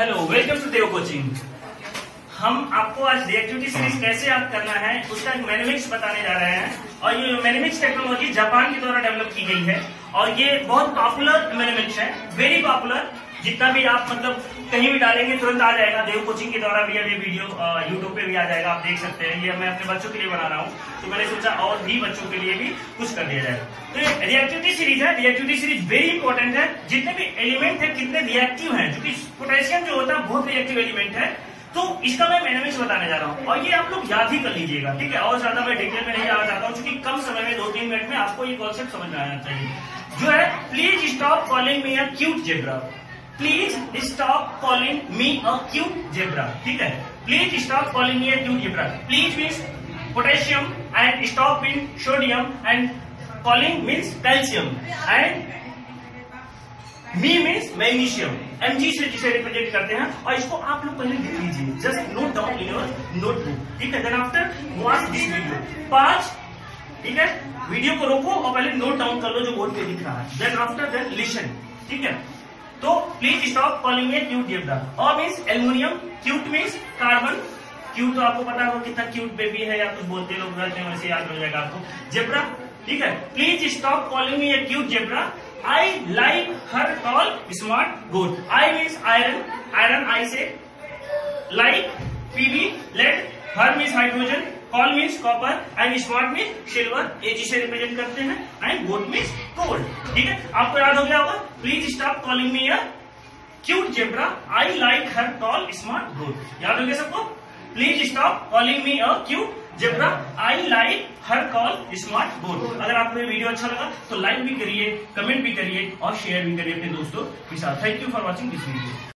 Hello welcome to Dev coaching हम आपको आज रिएक्टिविटी सीरीज़ कैसे याद करना है, उसका मैनेमिक्स बताने जा रहे हैं। और ये मैनेमिक्स टेक्नोलॉजी जापान के द्वारा डेवलप की गई है। और ये बहुत पॉपुलर मैनेमिक्स है वेरी पॉपुलर जितना भी आप मतलब कहीं भी डालेंगे, तुरंत आ जाएगा। देव कोचिंग के द्वारा भी अब ये वीडियो यूट्यूब पे भी आ जाएगा। आप देख सकते हैं, ये मैं अपने बच्चों के लिए बना रहा हूँ। तो मैंने सोचा और भी बच्चों के लिए भी कुछ कर दिया जाएगा तो ये रिएक्टिविटी सीरीज़ है। रिएक्टिविटी सीरीज़ वेरी इंपॉर्टेंट है। जितने भी एलिमेंट है, कितने रिएक्टिव है, क्योंकि पोटेशियम जो होता है, बहुत रिएक्टिव एलिमेंट है। तो इसका मैं मैनेमिक्स बताने जा रहा हूँ। और ये आप लोग याद ही कर लीजिएगा, ठीक है? और ज़्यादा मैं डिटेल में नहीं जाना चाहता हूँ क्योंकि कम समय में दो तीन मिनट में आपको ये कॉन्सेप्ट समझ में आना चाहिए। जो है please stop calling me a cute zebra please stop calling me a cute zebra ठीक है? Please stop calling me a cute zebra please means potassium and stop in sodium and calling means calcium and me means magnesium MG से जिसे represent करते हैं और इसको आप लोग पहले लिख लीजिए। Just note down in your notebook ठीक है? Then after watch this video पाँच, ठीक है? वीडियो को रोको और पहले नोट डाउन कर लो जो बोर्ड पे दिख रहा है। देन आफ्टर देन लिसन ठीक है? तो please stop calling a cute zebra और means aluminium cute means carbon cute तो आपको पता होगा कितना क्यूट बेबी है या कुछ बोलते लोग हैं वैसे याद हो जाएगा आपको। जेब्रा ठीक है? Please stop calling me a cute zebra I like her tall smart good I means iron iron I से like PB lead her means hydrogen call means copper and smart means silver ये जिसे represent करते हैं. And gold means gold ठीक है? आपको याद हो गया होगा? Please stop calling me a cute zebra I like her tall smart gold याद हो गया सबको? Please stop calling me a cute zebra I like her call smart board अगर आपको ये वीडियो अच्छा लगा तो लाइक भी करिए कमेंट भी करिए और शेयर भी करिए अपने दोस्तों के साथ। Thank you for watching this video